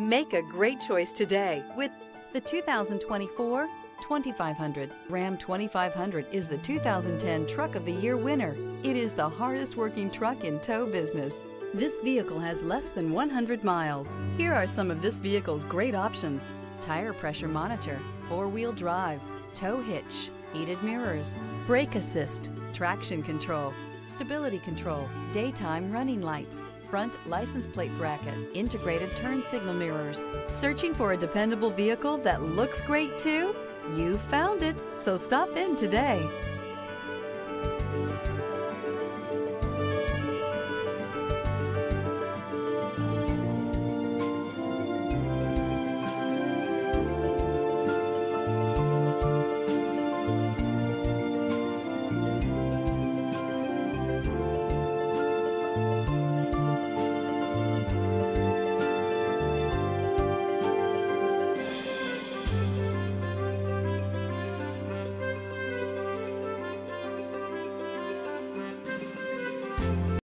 Make a great choice today with The 2024 2500. Ram 2500 is the 2010 Truck of the Year winner. It is the hardest working truck in tow business. This vehicle has less than 100 miles. Here are some of this vehicle's great options. Tire pressure monitor, four-wheel drive, tow hitch, heated mirrors, brake assist, traction control, stability control, daytime running lights, front license plate bracket, integrated turn signal mirrors. Searching for a dependable vehicle that looks great too? You found it, so stop in today.